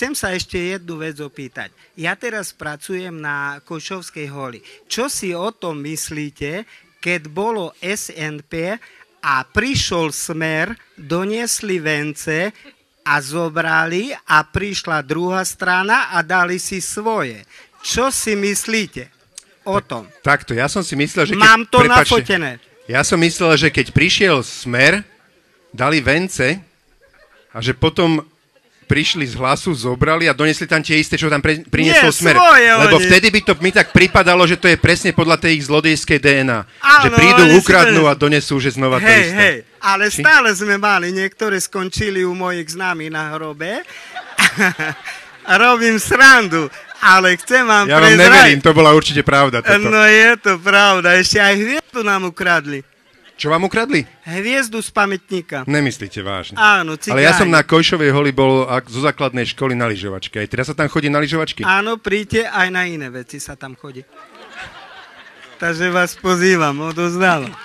chcem sa ešte jednu vec opýtať. Ja teraz pracujem na Košovskej holi. Čo si o tom myslíte, keď bolo SNP a prišiel smer, doniesli vence a zobrali a prišla druhá strana a dali si svoje. Čo si myslíte o tom? Takto, ja som si myslel, že... Keď, Mám to prepáčte, nafotené. Ja som myslel, že keď prišiel smer, dali vence a že potom prišli z hlasu, zobrali a donesli tam tie isté, čo tam pre, priniesol Nie, smer. Lebo oni. vtedy by to mi tak pripadalo, že to je presne podľa tej ich zlodejskej DNA. Áno, že prídu, ukradnú to- a donesú že znova to Hej, isté. hej, ale Či? stále sme mali, niektoré skončili u mojich známych na hrobe. Robím srandu, ale chcem vám Ja vám prezrať. neverím, to bola určite pravda. Toto. No je to pravda, ešte aj hviezdu nám ukradli. Čo vám ukradli? Hviezdu z pamätníka. Nemyslíte vážne. Áno, cigáni. Ale ja som na Kojšovej holi bol zo základnej školy na lyžovačke. Aj teraz sa tam chodí na lyžovačky? Áno, príďte, aj na iné veci sa tam chodí. Takže vás pozývam, odozdávam.